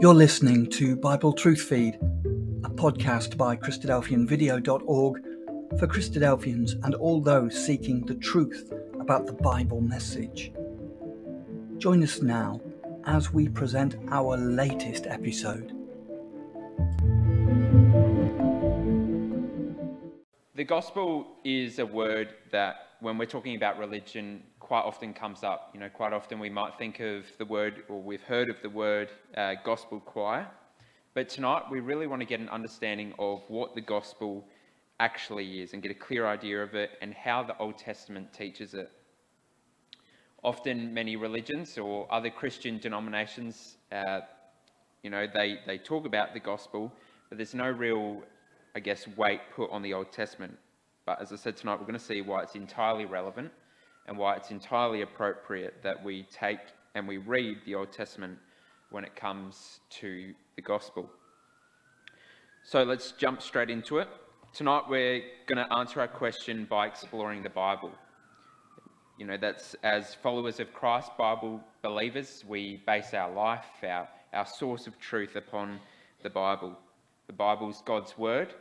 You're listening to Bible Truth Feed, a podcast by Christadelphianvideo.org for Christadelphians and all those seeking the truth about the Bible message. Join us now as we present our latest episode. The gospel is a word that, when we're talking about religion, quite often comes up. You know, quite often we might think of the word, or we've heard of the word uh, gospel choir. But tonight we really want to get an understanding of what the gospel actually is and get a clear idea of it and how the Old Testament teaches it. Often, many religions or other Christian denominations, uh, you know, they, they talk about the gospel, but there's no real, I guess, weight put on the Old Testament. But as I said tonight, we're going to see why it's entirely relevant and why it's entirely appropriate that we take and we read the Old Testament when it comes to the gospel. So let's jump straight into it. Tonight we're going to answer our question by exploring the Bible. You know, that's as followers of Christ, Bible believers, we base our life, our, our source of truth upon the Bible. The Bible's God's word,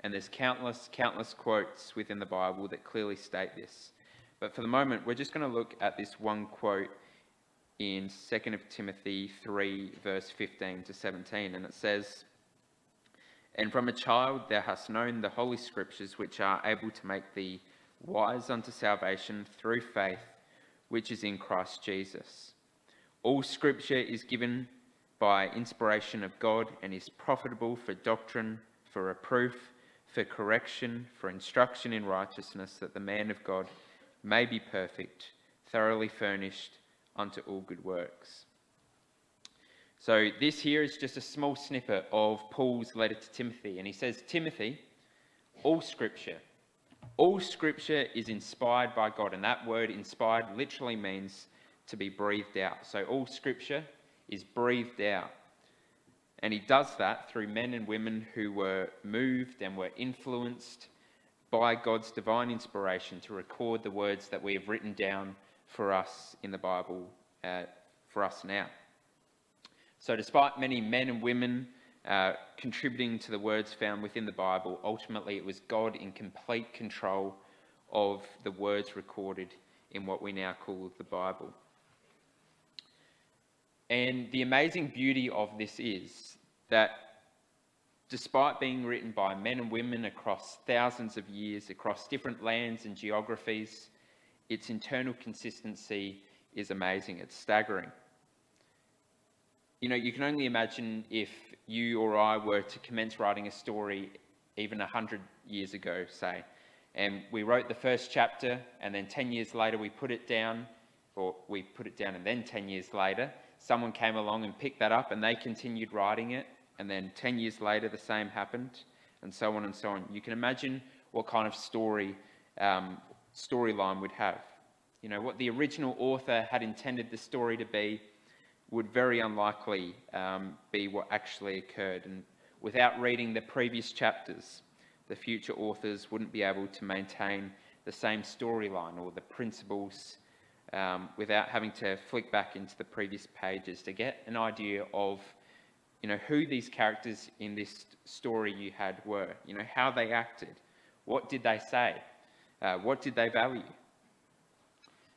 and there's countless, countless quotes within the Bible that clearly state this. But for the moment, we're just going to look at this one quote in 2 Timothy 3, verse 15 to 17. And it says, And from a child thou hast known the holy scriptures, which are able to make thee wise unto salvation through faith, which is in Christ Jesus. All scripture is given by inspiration of God and is profitable for doctrine, for reproof, for correction, for instruction in righteousness, that the man of God may be perfect, thoroughly furnished unto all good works. So, this here is just a small snippet of Paul's letter to Timothy. And he says, Timothy, all scripture, all scripture is inspired by God. And that word inspired literally means to be breathed out. So, all scripture is breathed out. And he does that through men and women who were moved and were influenced by God's divine inspiration to record the words that we have written down for us in the Bible uh, for us now. So, despite many men and women uh, contributing to the words found within the Bible, ultimately it was God in complete control of the words recorded in what we now call the Bible. And the amazing beauty of this is that despite being written by men and women across thousands of years, across different lands and geographies, its internal consistency is amazing. It's staggering. You know, you can only imagine if you or I were to commence writing a story even 100 years ago, say, and we wrote the first chapter, and then 10 years later we put it down, or we put it down, and then 10 years later, someone came along and picked that up and they continued writing it, and then 10 years later the same happened, and so on and so on. You can imagine what kind of story um, storyline would have. You know, what the original author had intended the story to be would very unlikely um, be what actually occurred. And without reading the previous chapters, the future authors wouldn't be able to maintain the same storyline or the principles um, without having to flick back into the previous pages to get an idea of you know, who these characters in this story you had were, you know, how they acted, what did they say, uh, what did they value.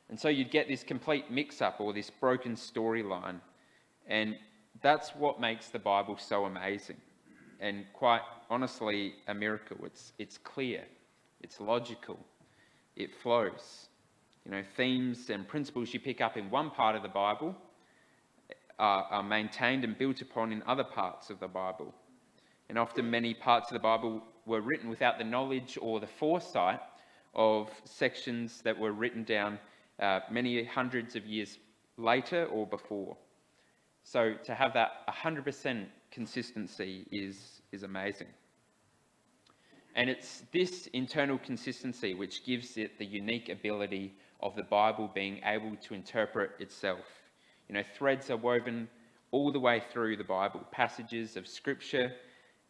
And so you'd get this complete mix up or this broken storyline. And that's what makes the Bible so amazing. And quite honestly, a miracle. It's, it's clear, it's logical, it flows. You know, themes and principles you pick up in one part of the Bible are, are maintained and built upon in other parts of the Bible. And often, many parts of the Bible were written without the knowledge or the foresight of sections that were written down uh, many hundreds of years later or before. So, to have that 100% consistency is, is amazing. And it's this internal consistency which gives it the unique ability of the Bible being able to interpret itself you know, threads are woven all the way through the Bible passages of Scripture,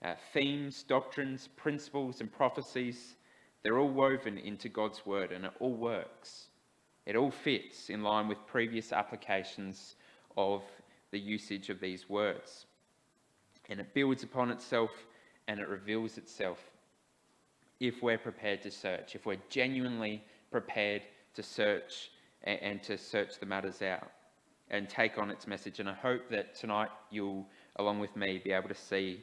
uh, themes, doctrines, principles, and prophecies. They're all woven into God's Word and it all works. It all fits in line with previous applications of the usage of these words. And it builds upon itself and it reveals itself if we're prepared to search, if we're genuinely prepared to search and, and to search the matters out and take on its message. And I hope that tonight you'll, along with me, be able to see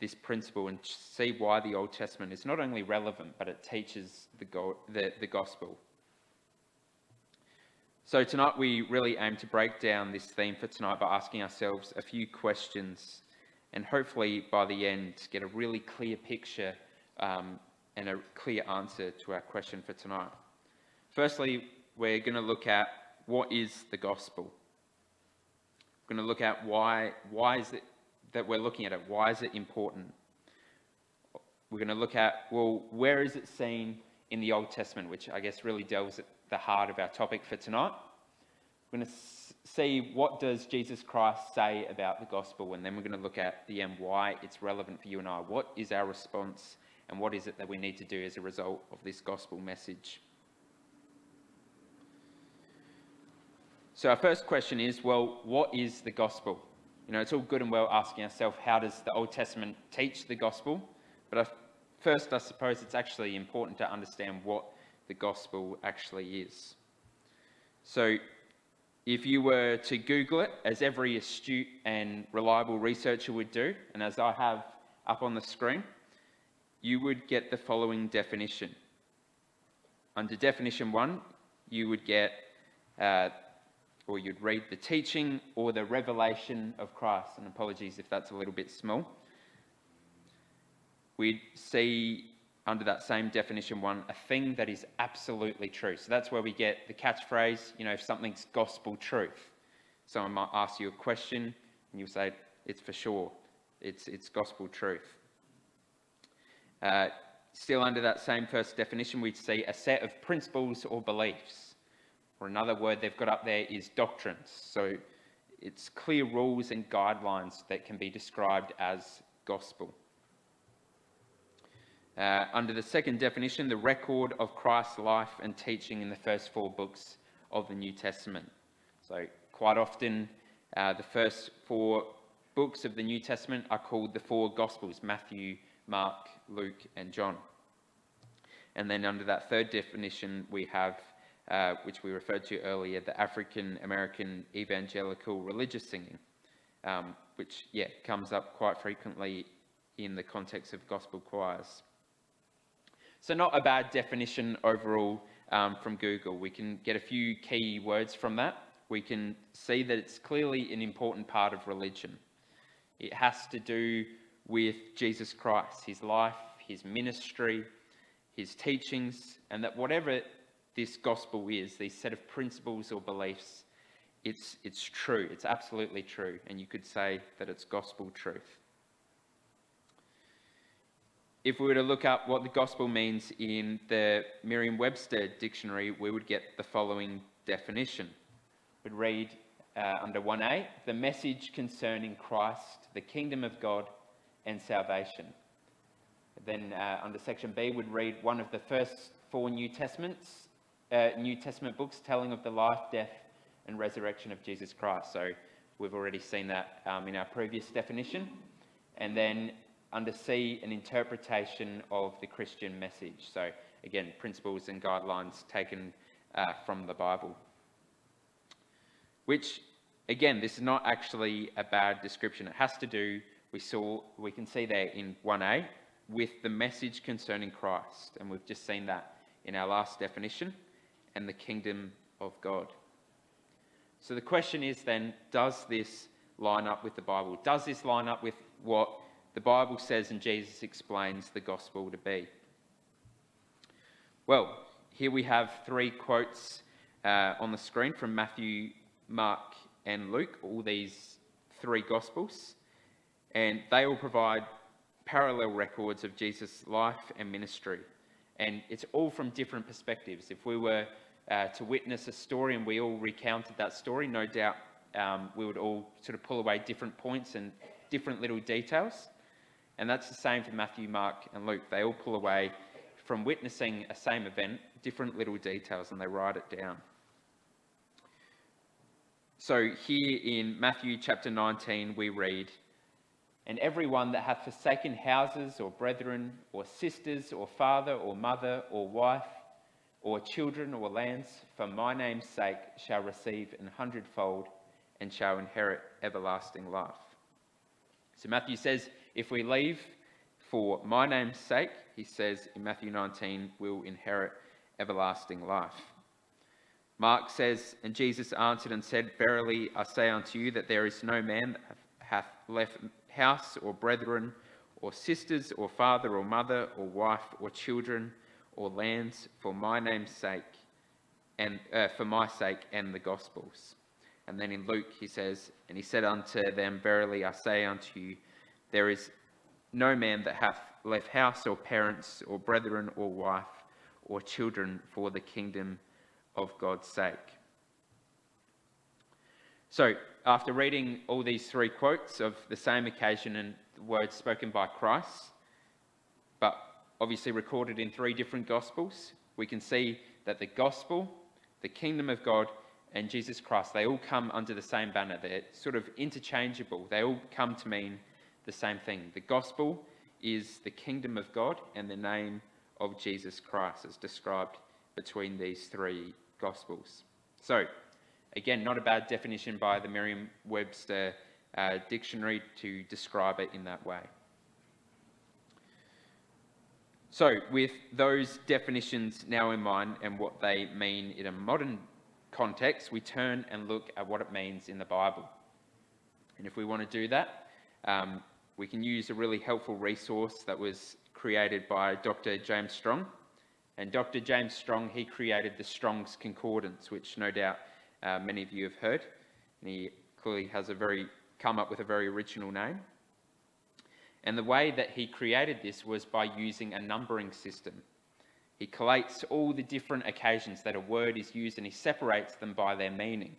this principle and see why the Old Testament is not only relevant, but it teaches the, go- the, the gospel. So, tonight we really aim to break down this theme for tonight by asking ourselves a few questions and hopefully by the end get a really clear picture um, and a clear answer to our question for tonight. Firstly, we're going to look at what is the gospel. We're going to look at why, why is it that we're looking at it? Why is it important? We're going to look at, well, where is it seen in the Old Testament, which I guess really delves at the heart of our topic for tonight. We're going to see what does Jesus Christ say about the gospel, and then we're going to look at the end why it's relevant for you and I. What is our response, and what is it that we need to do as a result of this gospel message? So our first question is, well, what is the gospel? You know, it's all good and well asking ourselves, how does the Old Testament teach the gospel? But first, I suppose it's actually important to understand what the gospel actually is. So, if you were to Google it, as every astute and reliable researcher would do, and as I have up on the screen, you would get the following definition. Under definition one, you would get, uh, or you'd read the teaching or the revelation of Christ. And apologies if that's a little bit small. We'd see under that same definition one, a thing that is absolutely true. So that's where we get the catchphrase, you know, if something's gospel truth. Someone might ask you a question and you'll say, it's for sure, it's, it's gospel truth. Uh, still under that same first definition, we'd see a set of principles or beliefs. Or another word they've got up there is doctrines. So it's clear rules and guidelines that can be described as gospel. Uh, under the second definition, the record of Christ's life and teaching in the first four books of the New Testament. So, quite often, uh, the first four books of the New Testament are called the four Gospels Matthew, Mark, Luke, and John. And then, under that third definition, we have, uh, which we referred to earlier, the African American evangelical religious singing, um, which, yeah, comes up quite frequently in the context of gospel choirs. So not a bad definition overall um, from Google. We can get a few key words from that. We can see that it's clearly an important part of religion. It has to do with Jesus Christ, his life, his ministry, his teachings, and that whatever this gospel is, these set of principles or beliefs, it's, it's true. It's absolutely true. And you could say that it's gospel truth if we were to look up what the gospel means in the Merriam Webster dictionary, we would get the following definition. We'd read uh, under 1a the message concerning Christ, the kingdom of God, and salvation. Then uh, under section B, we'd read one of the first four New Testaments, uh, New Testament books telling of the life, death, and resurrection of Jesus Christ. So we've already seen that um, in our previous definition. And then under C, an interpretation of the Christian message. So, again, principles and guidelines taken uh, from the Bible. Which, again, this is not actually a bad description. It has to do, we saw, we can see there in 1a, with the message concerning Christ. And we've just seen that in our last definition, and the kingdom of God. So the question is then, does this line up with the Bible? Does this line up with what the Bible says and Jesus explains the gospel to be? Well, here we have three quotes uh, on the screen from Matthew, Mark, and Luke, all these three gospels, and they all provide parallel records of Jesus' life and ministry. And it's all from different perspectives. If we were uh, to witness a story and we all recounted that story, no doubt um, we would all sort of pull away different points and different little details. And that's the same for Matthew, Mark, and Luke. They all pull away from witnessing a same event, different little details, and they write it down. So here in Matthew chapter 19, we read, And everyone that hath forsaken houses or brethren or sisters or father or mother or wife or children or lands for my name's sake shall receive an hundredfold and shall inherit everlasting life. So Matthew says, if we leave for my name's sake, he says in Matthew 19, we'll inherit everlasting life. Mark says, And Jesus answered and said, Verily I say unto you that there is no man that hath left house or brethren or sisters or father or mother or wife or children or lands for my name's sake and uh, for my sake and the gospels. And then in Luke he says, And he said unto them, Verily I say unto you, there is no man that hath left house or parents or brethren or wife or children for the kingdom of God's sake. So, after reading all these three quotes of the same occasion and words spoken by Christ, but obviously recorded in three different Gospels, we can see that the Gospel, the kingdom of God, and Jesus Christ, they all come under the same banner. They're sort of interchangeable. They all come to mean the same thing. The Gospel is the kingdom of God, and the name of Jesus Christ as described between these three Gospels. So, again, not a bad definition by the Merriam Webster uh, dictionary to describe it in that way. So, with those definitions now in mind and what they mean in a modern context, we turn and look at what it means in the Bible. And if we want to do that, um, we can use a really helpful resource that was created by Dr. James Strong. And Dr. James Strong, he created the Strong's Concordance, which no doubt uh, many of you have heard. And he clearly has a very, come up with a very original name. And the way that he created this was by using a numbering system. He collates all the different occasions that a word is used and he separates them by their meaning.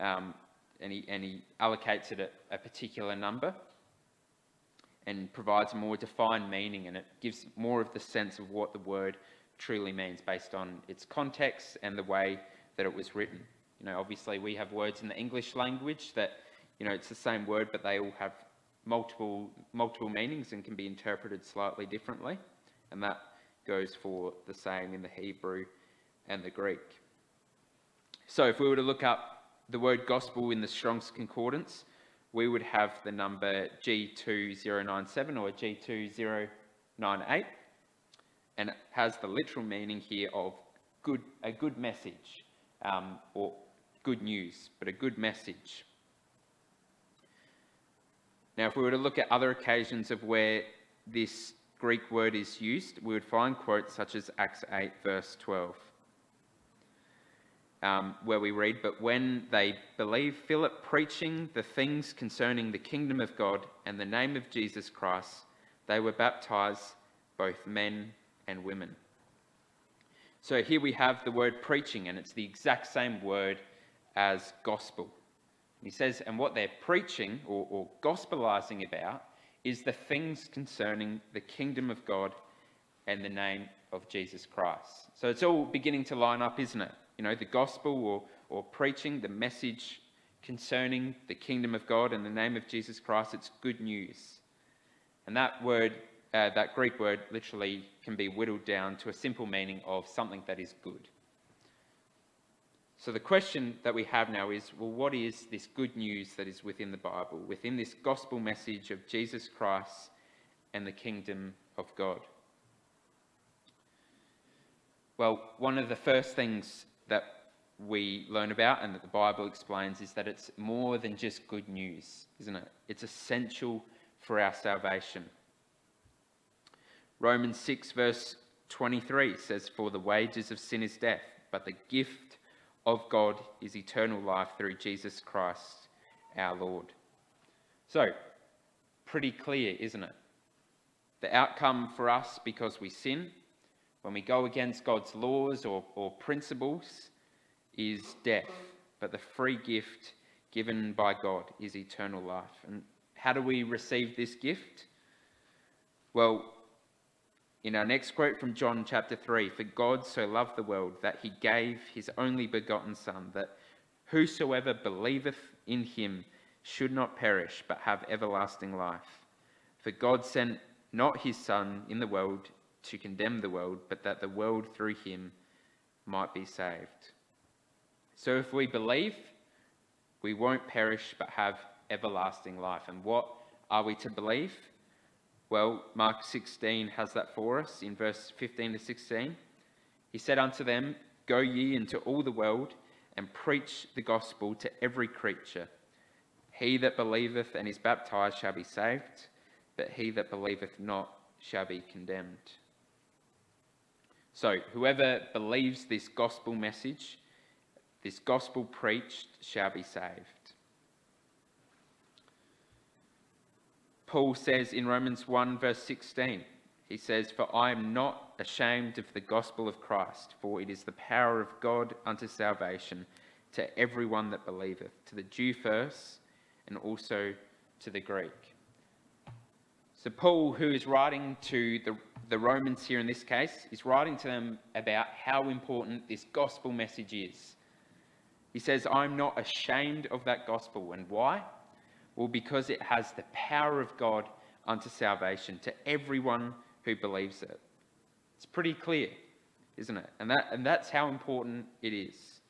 Um, and, he, and he allocates it at a particular number and provides a more defined meaning and it gives more of the sense of what the word truly means based on its context and the way that it was written. You know, obviously we have words in the English language that, you know, it's the same word, but they all have multiple multiple meanings and can be interpreted slightly differently. And that goes for the same in the Hebrew and the Greek. So if we were to look up the word gospel in the Strong's Concordance, we would have the number G2097 or G2098 and it has the literal meaning here of good, a good message, um, or good news, but a good message. Now, if we were to look at other occasions of where this Greek word is used, we would find quotes such as Acts 8, verse 12, um, where we read, But when they believed Philip preaching the things concerning the kingdom of God and the name of Jesus Christ, they were baptized, both men and women. So here we have the word preaching, and it's the exact same word as gospel. He says, and what they're preaching or, or gospelizing about is the things concerning the kingdom of God and the name of Jesus Christ. So it's all beginning to line up, isn't it? You know, the gospel or, or preaching, the message concerning the kingdom of God and the name of Jesus Christ, it's good news. And that word uh, that Greek word literally can be whittled down to a simple meaning of something that is good. So the question that we have now is well, what is this good news that is within the Bible, within this gospel message of Jesus Christ and the kingdom of God? Well, one of the first things that we learn about and that the Bible explains is that it's more than just good news, isn't it? It's essential for our salvation. Romans 6, verse 23 says, For the wages of sin is death, but the gift of God is eternal life through Jesus Christ our Lord. So, pretty clear, isn't it? The outcome for us because we sin, when we go against God's laws or, or principles, is death. But the free gift given by God is eternal life. And how do we receive this gift? Well, in our next quote from John chapter 3, for God so loved the world that he gave his only begotten Son, that whosoever believeth in him should not perish, but have everlasting life. For God sent not his Son in the world to condemn the world, but that the world through him might be saved. So if we believe, we won't perish, but have everlasting life. And what are we to believe? Well, Mark 16 has that for us in verse 15 to 16. He said unto them, Go ye into all the world and preach the gospel to every creature. He that believeth and is baptized shall be saved, but he that believeth not shall be condemned. So, whoever believes this gospel message, this gospel preached, shall be saved. Paul says in Romans 1, verse 16, he says, For I am not ashamed of the gospel of Christ, for it is the power of God unto salvation to everyone that believeth, to the Jew first, and also to the Greek. So, Paul, who is writing to the, the Romans here in this case, is writing to them about how important this gospel message is. He says, I'm not ashamed of that gospel. And why? Well, because it has the power of God unto salvation to everyone who believes it. It's pretty clear, isn't it? And, that, and that's how important it is.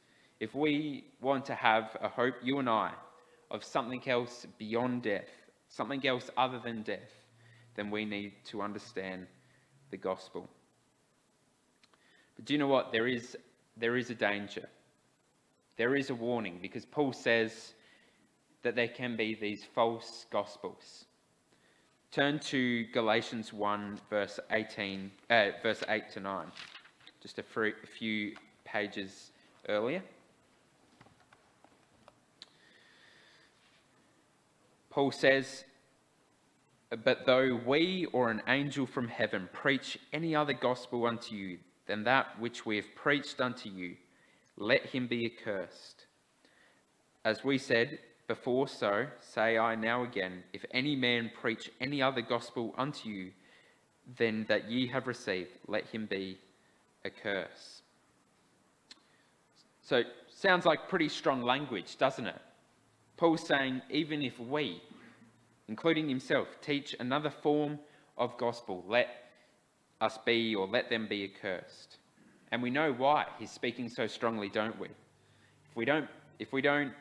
If we want to have a hope, you and I, of something else beyond death, something else other than death, then we need to understand the gospel. But do you know what? There is, there is a danger. There is a warning because Paul says that there can be these false gospels. Turn to Galatians 1, verse 18, uh, verse 8 to 9, just a few pages earlier. Paul says, But though we or an angel from heaven preach any other gospel unto you than that which we have preached unto you, let him be accursed. As we said before, so say I now again, if any man preach any other gospel unto you than that ye have received, let him be accursed. So, sounds like pretty strong language, doesn't it? Paul's saying, even if we, including himself, teach another form of gospel, let us be or let them be accursed. And we know why he's speaking so strongly, don't we? If we don't, if we don't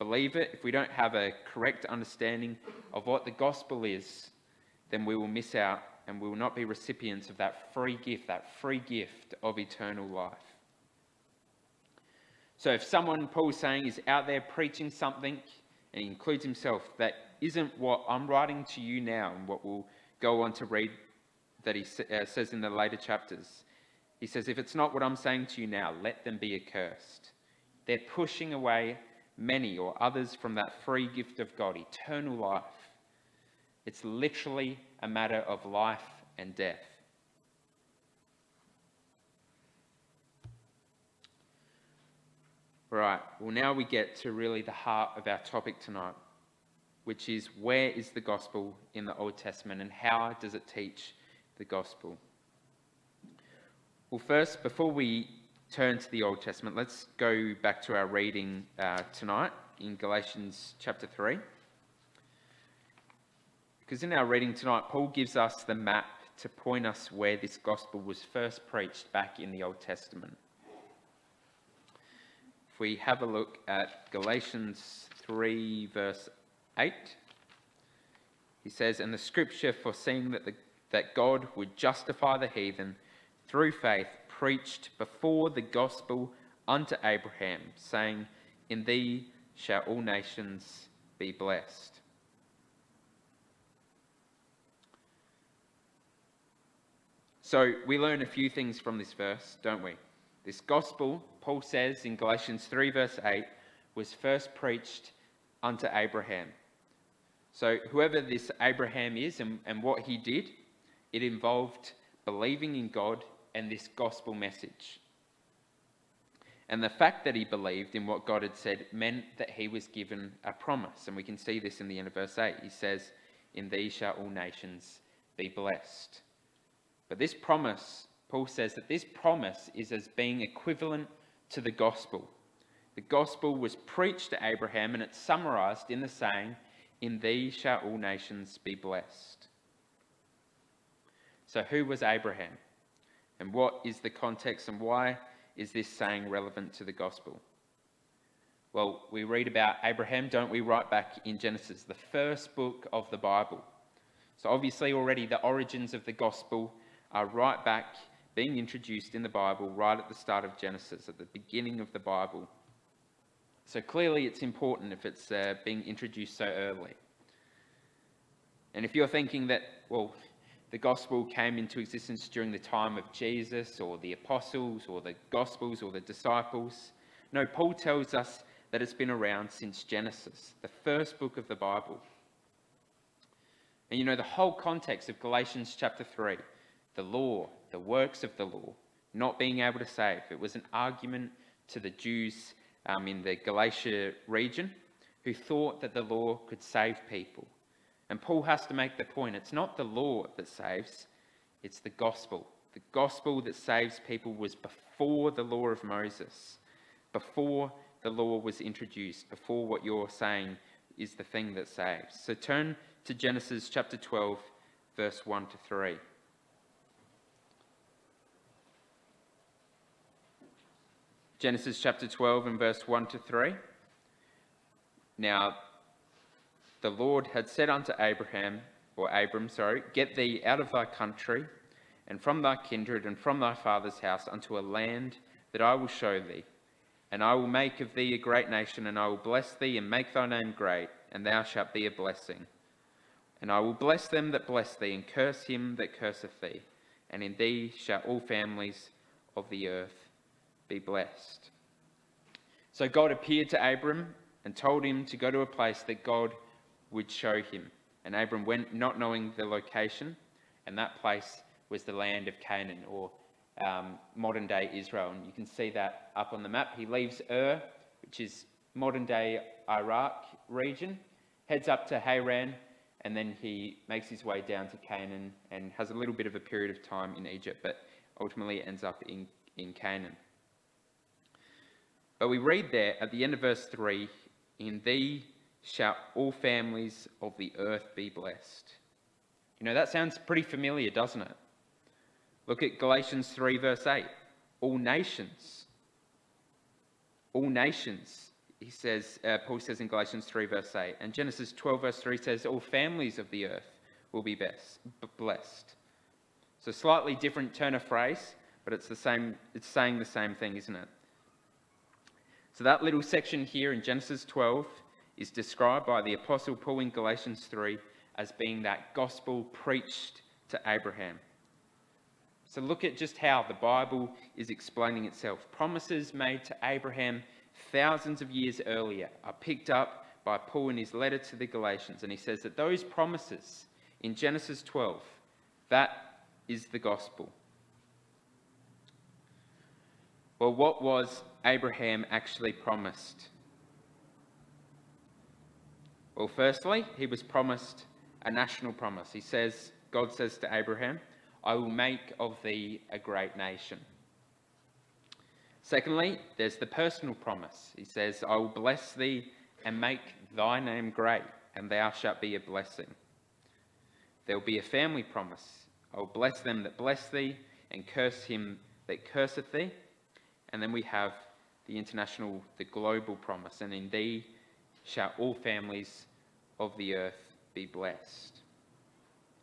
believe it, if we don't have a correct understanding of what the gospel is, then we will miss out and we will not be recipients of that free gift, that free gift of eternal life. So if someone, Paul's saying, is out there preaching something and he includes himself, that isn't what I'm writing to you now, and what we'll go on to read that he uh, says in the later chapters. He says, If it's not what I'm saying to you now, let them be accursed. They're pushing away many or others from that free gift of God, eternal life. It's literally a matter of life and death. Right, well, now we get to really the heart of our topic tonight, which is where is the gospel in the Old Testament and how does it teach the gospel? Well, first, before we turn to the Old Testament, let's go back to our reading uh, tonight in Galatians chapter 3. Because in our reading tonight, Paul gives us the map to point us where this gospel was first preached back in the Old Testament If we have a look at Galatians 3, verse 8, he says, And the scripture, foreseeing that, the, that God would justify the heathen through faith, preached before the gospel unto Abraham, saying, In thee shall all nations be blessed. So we learn a few things from this verse, don't we? This gospel, Paul says in Galatians 3, verse 8, was first preached unto Abraham. So, whoever this Abraham is and, and what he did, it involved believing in God and this gospel message. And the fact that he believed in what God had said meant that he was given a promise. And we can see this in the end of verse 8. He says, In thee shall all nations be blessed. But this promise Paul says that this promise is as being equivalent to the gospel. The gospel was preached to Abraham and it's summarized in the saying, In thee shall all nations be blessed. So, who was Abraham? And what is the context and why is this saying relevant to the gospel? Well, we read about Abraham, don't we, right back in Genesis, the first book of the Bible. So, obviously, already the origins of the gospel are right back being introduced in the Bible right at the start of Genesis, at the beginning of the Bible. So, clearly, it's important if it's uh, being introduced so early. And if you're thinking that, well, the gospel came into existence during the time of Jesus or the apostles or the gospels or the disciples, no, Paul tells us that it's been around since Genesis, the first book of the Bible. And you know, the whole context of Galatians chapter 3, the law, the works of the law, not being able to save, it was an argument to the Jews um, in the Galatia region who thought that the law could save people. And Paul has to make the point it's not the law that saves, it's the gospel. The gospel that saves people was before the law of Moses, before the law was introduced, before what you're saying is the thing that saves. So turn to Genesis chapter 12, verse 1 to 3. Genesis chapter 12 and verse 1 to 3. Now, the Lord had said unto Abraham, or Abram, sorry, Get thee out of thy country, and from thy kindred, and from thy father's house, unto a land that I will show thee. And I will make of thee a great nation, and I will bless thee and make thy name great, and thou shalt be a blessing. And I will bless them that bless thee, and curse him that curseth thee. And in thee shall all families of the earth be blessed. So God appeared to Abram and told him to go to a place that God would show him. And Abram went not knowing the location, and that place was the land of Canaan, or um, modern day Israel. And you can see that up on the map. He leaves Ur, which is modern day Iraq region, heads up to Haran, and then he makes his way down to Canaan and has a little bit of a period of time in Egypt, but ultimately ends up in, in Canaan. But we read there at the end of verse 3 In thee shall all families of the earth be blessed. You know, that sounds pretty familiar, doesn't it? Look at Galatians 3, verse 8. All nations, all nations, he says, uh, Paul says in Galatians 3, verse 8. And Genesis 12, verse 3 says, All families of the earth will be best, blessed. So, slightly different turn of phrase, but it's the same, it's saying the same thing, isn't it? So, that little section here in Genesis 12 is described by the Apostle Paul in Galatians 3 as being that gospel preached to Abraham. So look at just how the Bible is explaining itself. Promises made to Abraham thousands of years earlier are picked up by Paul in his letter to the Galatians. And he says that those promises in Genesis 12, that is the gospel. Well, what was Abraham actually promised? Well, firstly, he was promised a national promise. He says, God says to Abraham, I will make of thee a great nation. Secondly, there's the personal promise. He says, I will bless thee and make thy name great, and thou shalt be a blessing. There will be a family promise. I will bless them that bless thee, and curse him that curseth thee. And then we have the international, the global promise, and in thee shall all families of the earth be blessed.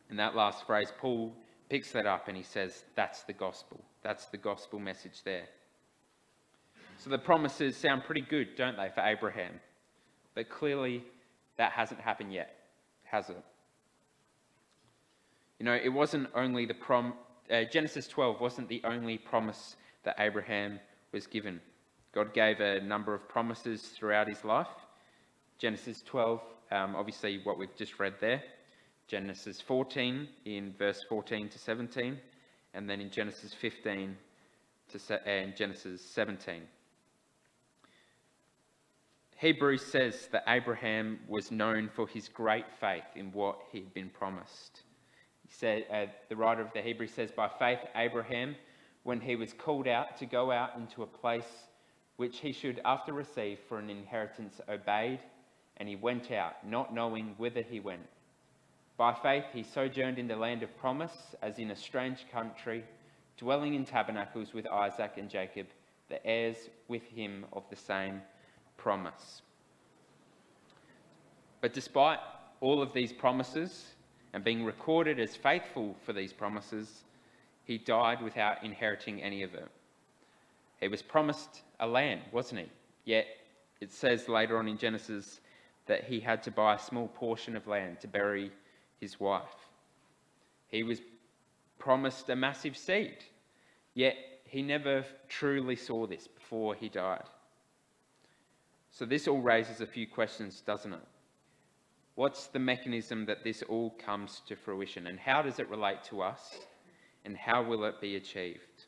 In that last phrase, Paul picks that up and he says, That's the gospel. That's the gospel message there. So the promises sound pretty good, don't they, for Abraham? But clearly, that hasn't happened yet, has it? You know, it wasn't only the prom. Uh, Genesis 12 wasn't the only promise that Abraham was given. God gave a number of promises throughout his life. Genesis 12, um, obviously, what we've just read there. Genesis 14 in verse 14 to 17, and then in Genesis 15 to se- and Genesis 17. Hebrews says that Abraham was known for his great faith in what he'd been promised. He said, uh, the writer of the Hebrews says, By faith, Abraham, when he was called out to go out into a place which he should after receive for an inheritance obeyed, and he went out, not knowing whither he went. By faith he sojourned in the land of promise, as in a strange country, dwelling in tabernacles with Isaac and Jacob, the heirs with him of the same promise. But despite all of these promises and being recorded as faithful for these promises, he died without inheriting any of it. He was promised a land, wasn't he? Yet it says later on in Genesis that he had to buy a small portion of land to bury his wife. He was promised a massive seed, yet he never truly saw this before he died. So, this all raises a few questions, doesn't it? What's the mechanism that this all comes to fruition, and how does it relate to us, and how will it be achieved?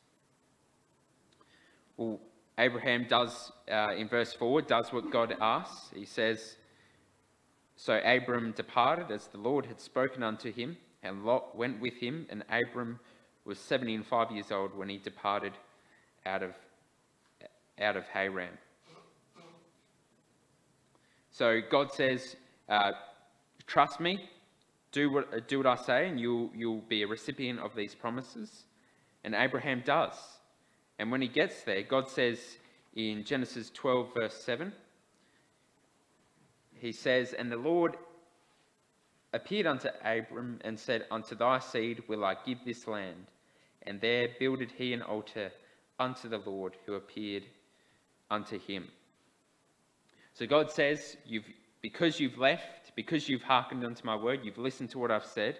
Well, Abraham does, uh, in verse 4, does what God asks. He says, So Abram departed as the Lord had spoken unto him, and Lot went with him, and Abram was seventy and five years old when he departed out of, out of Haran. So God says, uh, Trust me, do what, do what I say, and you'll, you'll be a recipient of these promises. And Abraham does. And when he gets there, God says in Genesis 12, verse 7, he says, And the Lord appeared unto Abram and said, Unto thy seed will I give this land. And there builded he an altar unto the Lord who appeared unto him. So God says, you've, Because you've left, because you've hearkened unto my word, you've listened to what I've said,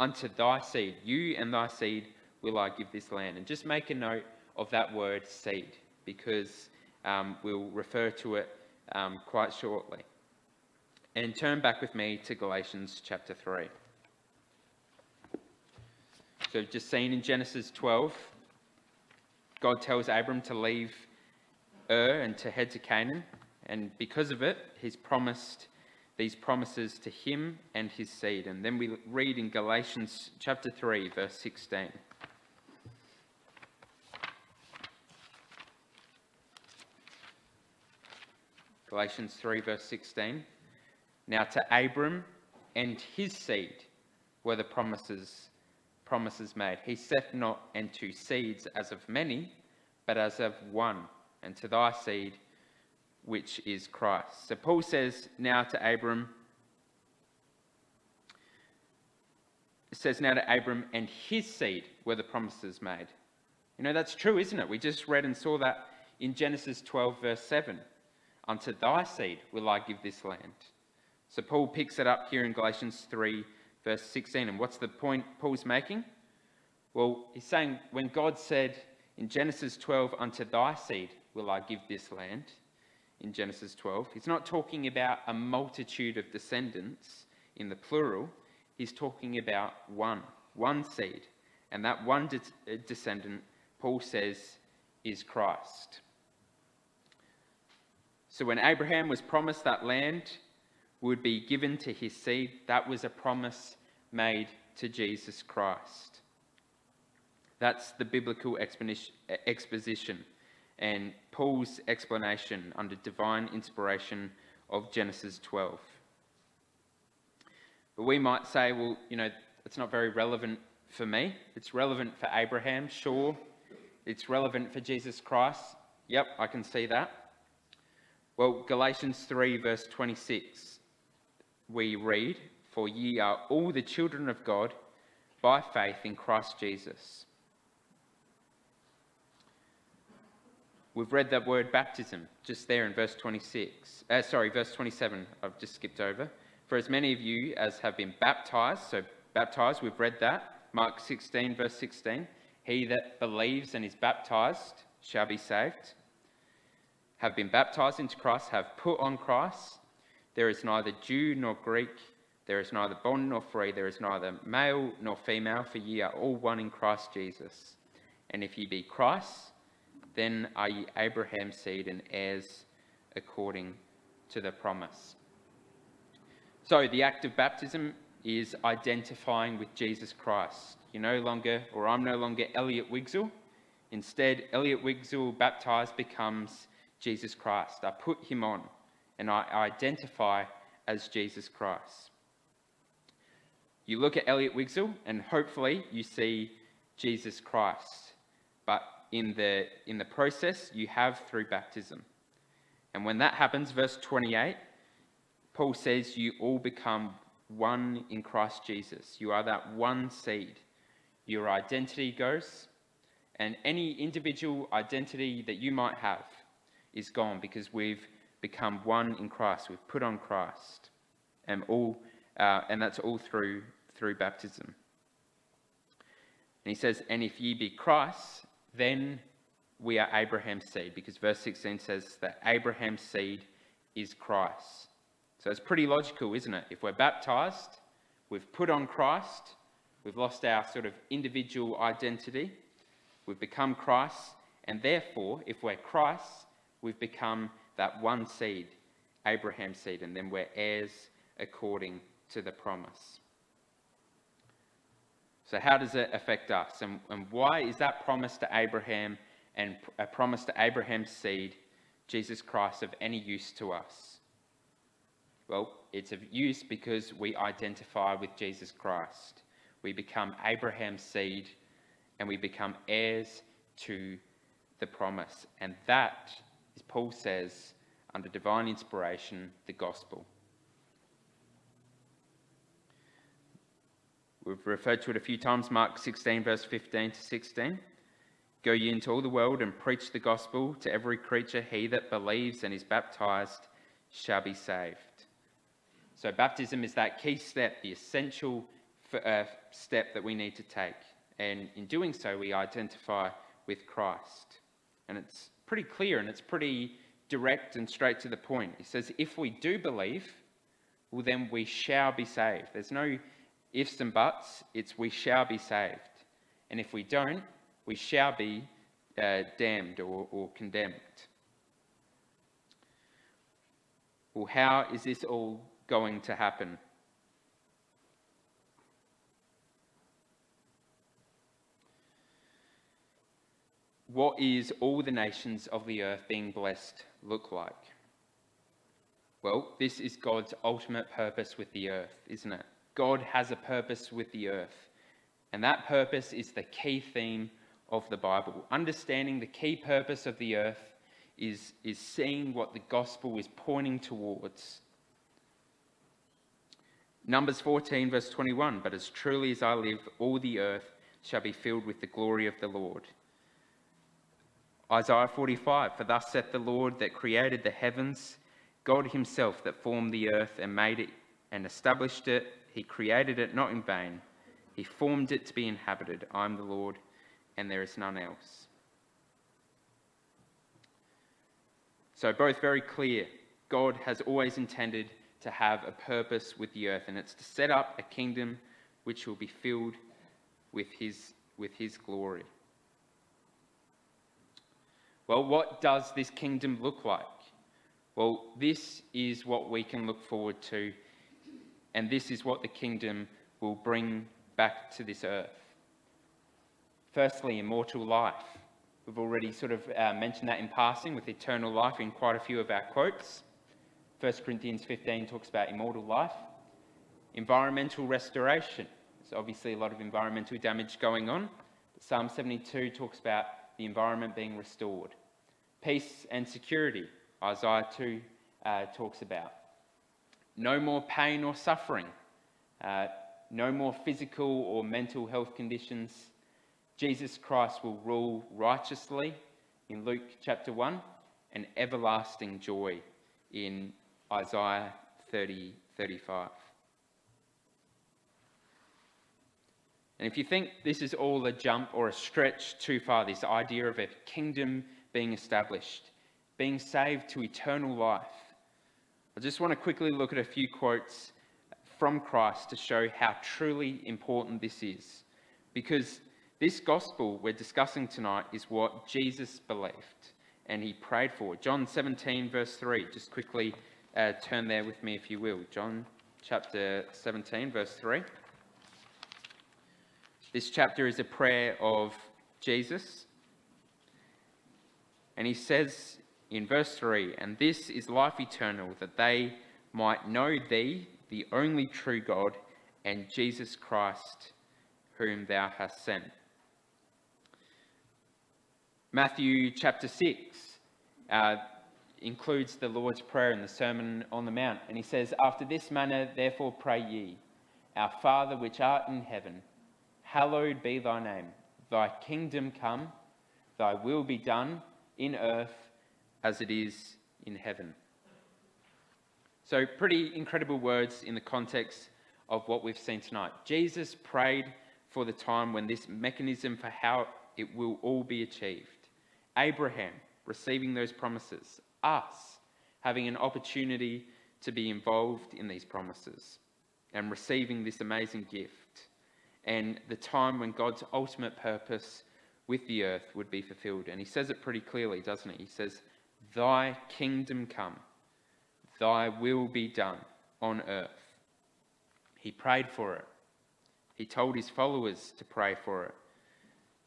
unto thy seed, you and thy seed will I give this land. And just make a note of that word seed because um, we'll refer to it um, quite shortly. And turn back with me to Galatians chapter 3. So, just seen in Genesis 12, God tells Abram to leave Ur and to head to Canaan. And because of it, he's promised these promises to him and his seed. And then we read in Galatians chapter 3, verse 16. Galatians 3, verse 16. Now to Abram and his seed were the promises promises made. He saith not unto seeds as of many, but as of one, and to thy seed, which is Christ. So Paul says now to Abram, it says now to Abram and his seed were the promises made. You know, that's true, isn't it? We just read and saw that in Genesis 12, verse 7. Unto thy seed will I give this land. So Paul picks it up here in Galatians 3, verse 16. And what's the point Paul's making? Well, he's saying when God said in Genesis 12, Unto thy seed will I give this land, in Genesis 12, he's not talking about a multitude of descendants in the plural. He's talking about one, one seed. And that one de- descendant, Paul says, is Christ. So when Abraham was promised that land would be given to his seed, that was a promise made to Jesus Christ. That's the biblical exposition and Paul's explanation under divine inspiration of Genesis 12. But we might say, well, you know, it's not very relevant for me. It's relevant for Abraham, sure. It's relevant for Jesus Christ. Yep, I can see that. Well, Galatians 3, verse 26, we read, For ye are all the children of God by faith in Christ Jesus. We've read that word baptism just there in verse 26. Uh, sorry, verse 27. I've just skipped over. For as many of you as have been baptized, so baptized, we've read that. Mark 16, verse 16. He that believes and is baptized shall be saved have been baptized into Christ, have put on Christ. There is neither Jew nor Greek, there is neither bond nor free, there is neither male nor female, for ye are all one in Christ Jesus. And if ye be Christ, then are ye Abraham's seed and heirs according to the promise. So the act of baptism is identifying with Jesus Christ. You're no longer, or I'm no longer Elliot Wigzell. Instead, Elliot Wigzell, baptized, becomes Jesus Christ. I put him on and I identify as Jesus Christ. You look at Elliot Wigzell and hopefully you see Jesus Christ. But in the, in the process, you have through baptism. And when that happens, verse 28, Paul says, You all become one in Christ Jesus. You are that one seed. Your identity goes, and any individual identity that you might have is gone because we've become one in Christ. We've put on Christ, and all, uh, and that's all through through baptism. And he says, "And if ye be Christ, then we are Abraham's seed," because verse 16 says that Abraham's seed is Christ. So it's pretty logical, isn't it? If we're baptized, we've put on Christ, we've lost our sort of individual identity, we've become Christ, and therefore, if we're Christ, we've become that one seed, Abraham's seed, and then we're heirs according to the promise. So, how does it affect us? And, and why is that promise to Abraham and a promise to Abraham's seed, Jesus Christ, of any use to us? Well, it's of use because we identify with Jesus Christ. We become Abraham's seed and we become heirs to the promise. And that, as Paul says, under divine inspiration, the gospel. We've referred to it a few times, Mark 16, verse 15 to 16. Go ye into all the world and preach the gospel to every creature. He that believes and is baptized shall be saved. So, baptism is that key step, the essential uh, step that we need to take. And in doing so, we identify with Christ. And it's pretty clear and it's pretty direct and straight to the point. He says, if we do believe, well, then we shall be saved. There's no ifs and buts, it's we shall be saved. And if we don't, we shall be uh, damned or, or condemned. Well, how is this all going to happen. What is all the nations of the earth being blessed look like? Well, this is God's ultimate purpose with the earth, isn't it? God has a purpose with the earth. And that purpose is the key theme of the Bible. Understanding the key purpose of the earth is, is seeing what the gospel is pointing towards Numbers 14, verse 21 But as truly as I live, all the earth shall be filled with the glory of the Lord. Isaiah 45 For thus saith the Lord that created the heavens, God himself that formed the earth and made it and established it. He created it not in vain. He formed it to be inhabited. I am the Lord, and there is none else. So, both very clear. God has always intended to have a purpose with the earth, and it's to set up a kingdom which will be filled with his, with his glory. Well, what does this kingdom look like? Well, this is what we can look forward to, and this is what the kingdom will bring back to this earth. Firstly, immortal life. We've already sort of uh, mentioned that in passing with eternal life in quite a few of our quotes. 1 Corinthians 15 talks about immortal life. Environmental restoration. There's obviously a lot of environmental damage going on. Psalm 72 talks about the environment being restored. Peace and security. Isaiah 2 uh, talks about. No more pain or suffering. Uh, no more physical or mental health conditions. Jesus Christ will rule righteously in Luke chapter 1 and everlasting joy in Isaiah 30, 35. And if you think this is all a jump or a stretch too far, this idea of a kingdom being established, being saved to eternal life, I just want to quickly look at a few quotes from Christ to show how truly important this is. Because this gospel we're discussing tonight is what Jesus believed and he prayed for. John 17, verse 3, just quickly uh, turn there with me if you will. John chapter 17, verse 3. This chapter is a prayer of Jesus. And he says in verse 3 And this is life eternal, that they might know thee, the only true God, and Jesus Christ, whom thou hast sent. Matthew chapter 6 uh, includes the Lord's Prayer in the Sermon on the Mount. And he says, After this manner, therefore, pray ye, Our Father which art in heaven, hallowed be thy name. Thy kingdom come, thy will be done in earth as it is in heaven. So, pretty incredible words in the context of what we've seen tonight. Jesus prayed for the time when this mechanism for how it will all be achieved. Abraham receiving those promises, us having an opportunity to be involved in these promises and receiving this amazing gift, and the time when God's ultimate purpose with the earth would be fulfilled. And he says it pretty clearly, doesn't he? He says, Thy kingdom come, thy will be done on earth. He prayed for it. He told his followers to pray for it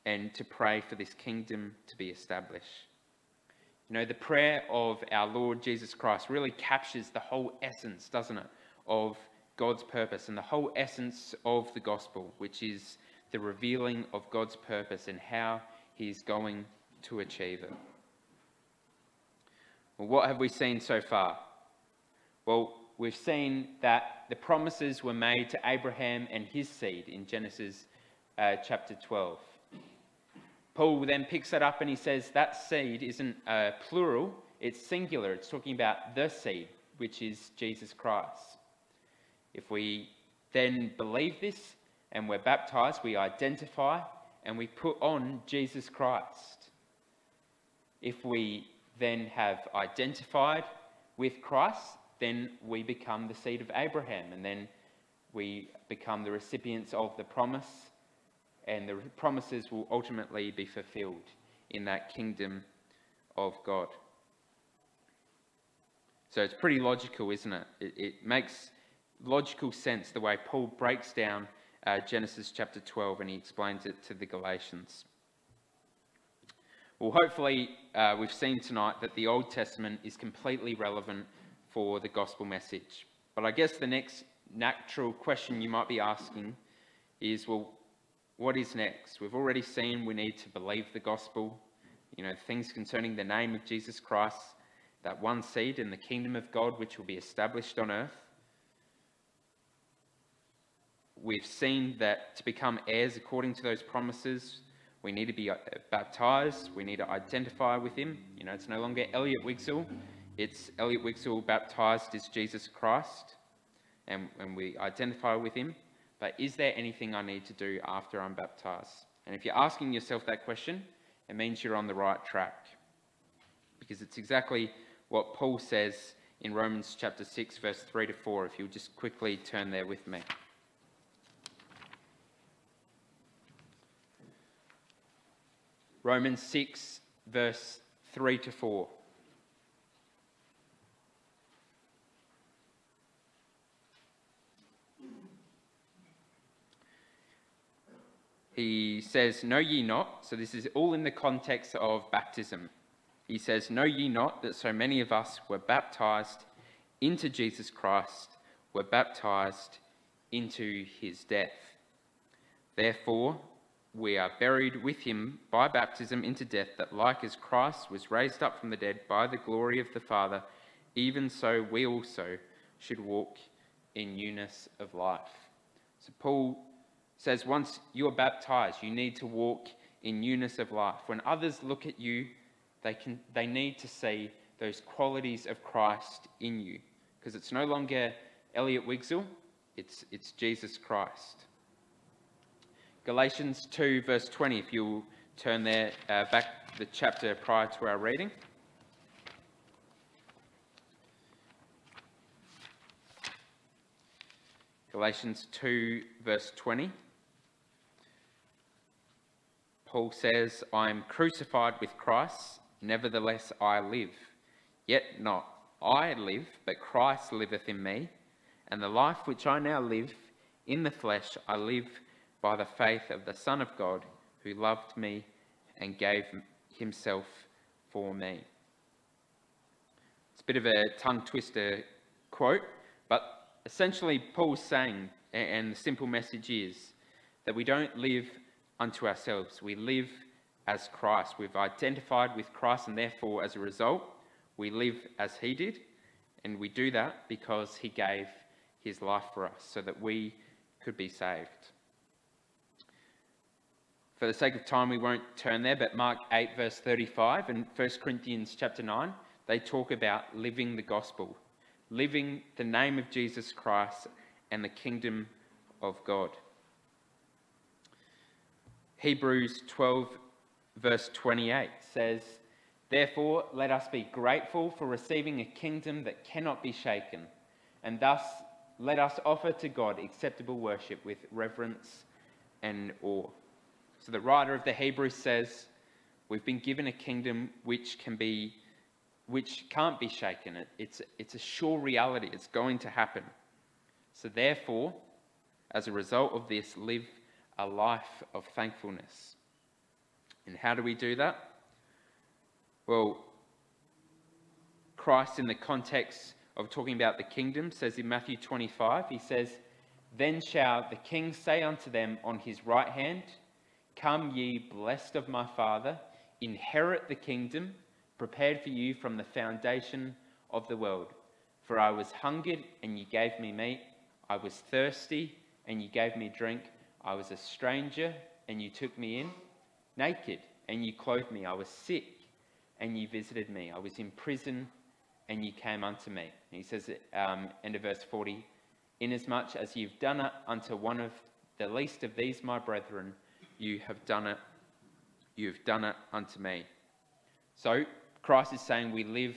and to pray for this kingdom to be established. You know, the prayer of our Lord Jesus Christ really captures the whole essence, doesn't it, of God's purpose and the whole essence of the gospel, which is the revealing of God's purpose and how He's going to achieve it. Well, what have we seen so far? Well, we've seen that the promises were made to Abraham and his seed in Genesis uh, chapter 12. Paul then picks that up and he says that seed isn't uh, plural, it's singular. It's talking about the seed, which is Jesus Christ. If we then believe this and we're baptized, we identify and we put on Jesus Christ. If we then have identified with Christ, then we become the seed of Abraham and then we become the recipients of the promise and the promises will ultimately be fulfilled in that kingdom of God. So it's pretty logical, isn't it? It, it makes logical sense the way Paul breaks down uh, Genesis chapter 12 and he explains it to the Galatians. Well, hopefully, uh, we've seen tonight that the Old Testament is completely relevant for the gospel message. But I guess the next natural question you might be asking is well, what is next? We've already seen we need to believe the gospel, you know, things concerning the name of Jesus Christ, that one seed in the kingdom of God which will be established on earth. We've seen that to become heirs according to those promises, we need to be uh, baptized, we need to identify with him. You know, it's no longer Elliot Wigzell, it's Elliot Wigzell baptized as Jesus Christ, and, and we identify with him. But is there anything I need to do after I'm baptized? And if you're asking yourself that question, it means you're on the right track. Because it's exactly what Paul says in Romans chapter 6, verse 3 to 4, if you'll just quickly turn there with me. Romans 6, verse 3 to 4. he says, Know ye not, so this is all in the context of baptism. He says, Know ye not that so many of us were baptized into Jesus Christ, were baptized into his death. Therefore, we are buried with him by baptism into death, that like as Christ was raised up from the dead by the glory of the Father, even so we also should walk in newness of life. So Paul says once you are baptized, you need to walk in newness of life. When others look at you, they, can, they need to see those qualities of Christ in you. Because it's no longer Elliot Wigzell, it's, it's Jesus Christ. Galatians 2, verse 20, if you'll turn there uh, back the chapter prior to our reading. Galatians 2, verse 20. Paul says, I am crucified with Christ, nevertheless I live. Yet not I live, but Christ liveth in me. And the life which I now live in the flesh, I live by the faith of the Son of God, who loved me and gave himself for me. It's a bit of a tongue twister quote, but essentially, Paul's saying, and the simple message is that we don't live unto ourselves, we live as Christ. We've identified with Christ, and therefore, as a result, we live as He did, and we do that because He gave His life for us so that we could be saved. For the sake of time, we won't turn there, but Mark 8, verse 35, and 1 Corinthians chapter 9, they talk about living the gospel, living the name of Jesus Christ and the kingdom of God. Hebrews 12, verse 28 says, Therefore, let us be grateful for receiving a kingdom that cannot be shaken, and thus let us offer to God acceptable worship with reverence and awe. So the writer of the Hebrews says, We've been given a kingdom which can be which can't be shaken. It's, it's a sure reality. It's going to happen. So therefore, as a result of this, live a life of thankfulness. And how do we do that? Well, Christ, in the context of talking about the kingdom, says in Matthew 25, he says, Then shall the king say unto them on his right hand, Come ye, blessed of my Father, inherit the kingdom prepared for you from the foundation of the world. For I was hungered, and you gave me meat. I was thirsty, and you gave me drink. I was a stranger, and you took me in. Naked, and you clothed me. I was sick, and you visited me. I was in prison, and you came unto me. And he says, um, end of verse 40, Inasmuch as you've done it unto one of the least of these, my brethren, you have done it, you've done it unto me. So, Christ is saying we live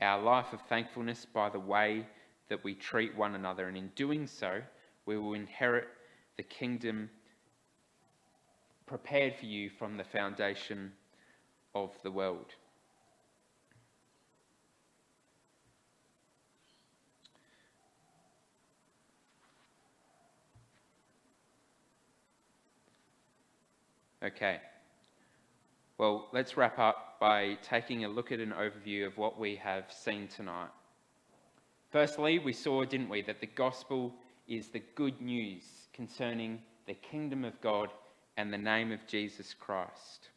our life of thankfulness by the way that we treat one another, and in doing so, we will inherit the kingdom prepared for you from the foundation of the world. Okay. Well, let's wrap up by taking a look at an overview of what we have seen tonight. Firstly, we saw, didn't we, that the gospel is the good news concerning the kingdom of God and the name of Jesus Christ.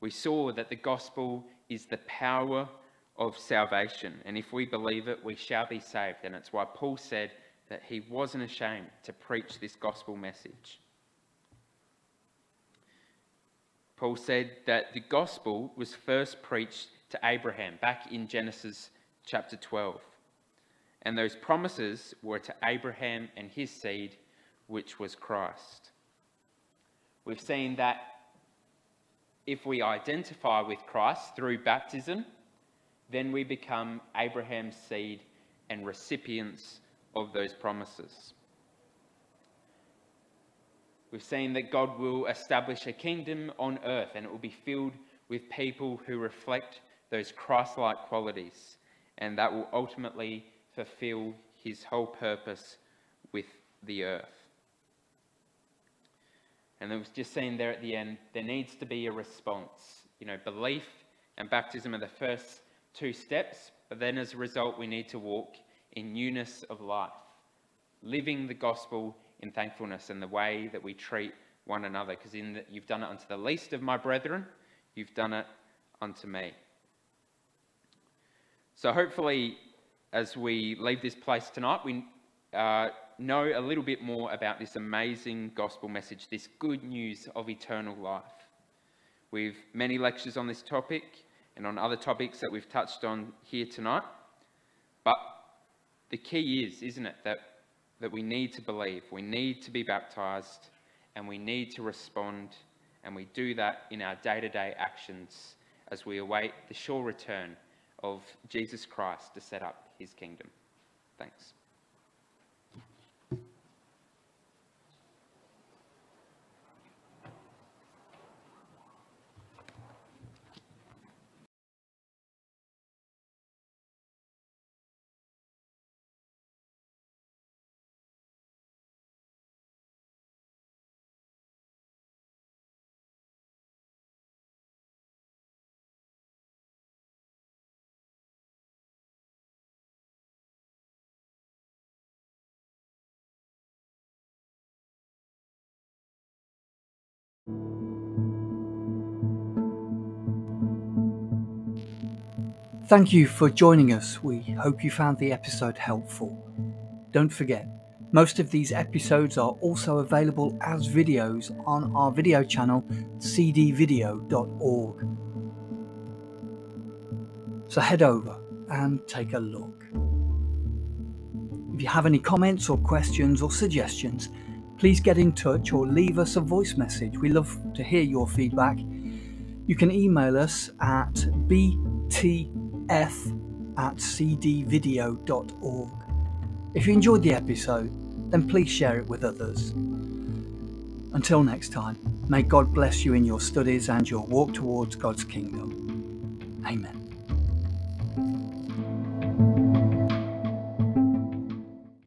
We saw that the gospel is the power of salvation, and if we believe it, we shall be saved. And it's why Paul said that he wasn't ashamed to preach this gospel message. Paul said that the gospel was first preached to Abraham back in Genesis chapter 12. And those promises were to Abraham and his seed, which was Christ. We've seen that if we identify with Christ through baptism, then we become Abraham's seed and recipients of those promises. We've seen that God will establish a kingdom on earth and it will be filled with people who reflect those Christ like qualities, and that will ultimately fulfill his whole purpose with the earth. And it was just seen there at the end, there needs to be a response. You know, belief and baptism are the first two steps, but then as a result, we need to walk in newness of life, living the gospel in thankfulness and the way that we treat one another. Because in the, you've done it unto the least of my brethren, you've done it unto me. So hopefully, as we leave this place tonight, we uh, know a little bit more about this amazing gospel message, this good news of eternal life. We've many lectures on this topic and on other topics that we've touched on here tonight. But the key is, isn't it, that that we need to believe, we need to be baptized, and we need to respond, and we do that in our day to day actions as we await the sure return of Jesus Christ to set up his kingdom. Thanks. Thank you for joining us. We hope you found the episode helpful. Don't forget, most of these episodes are also available as videos on our video channel, cdvideo.org. So head over and take a look. If you have any comments or questions or suggestions, please get in touch or leave us a voice message. We love to hear your feedback. You can email us at btf at cdvideo.org. If you enjoyed the episode, then please share it with others. Until next time, may God bless you in your studies and your walk towards God's kingdom. Amen.